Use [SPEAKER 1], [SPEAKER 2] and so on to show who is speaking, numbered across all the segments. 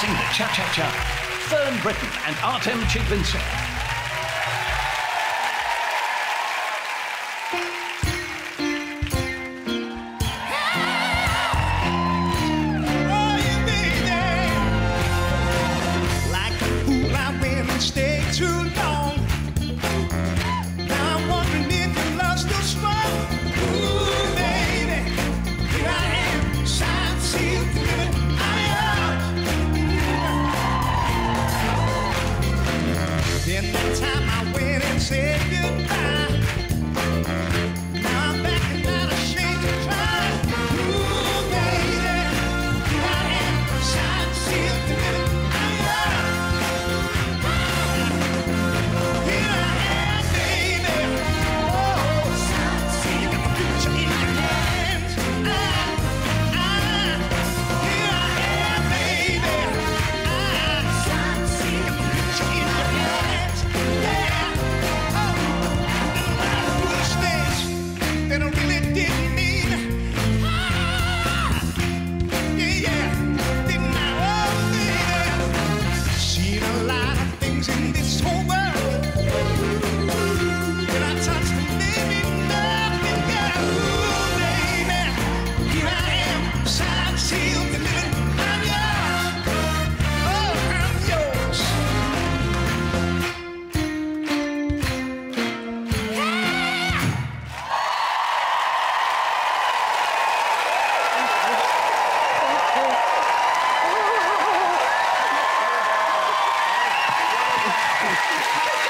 [SPEAKER 1] dancing the cha-cha-cha, Fern Britton and Artem
[SPEAKER 2] Chigvintsev. Too long. That time I went and said goodbye.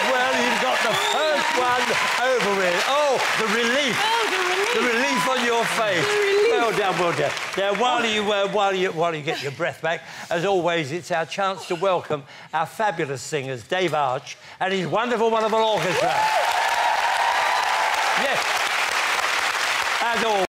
[SPEAKER 3] Well, you've got the first one over with. Oh, the relief.
[SPEAKER 4] Oh, the relief.
[SPEAKER 3] The relief on your face. Well done, well done. Now, while you, uh, while, you, while you get your breath back, as always, it's our chance to welcome our fabulous singers, Dave Arch and his wonderful, wonderful orchestra. yes. As always.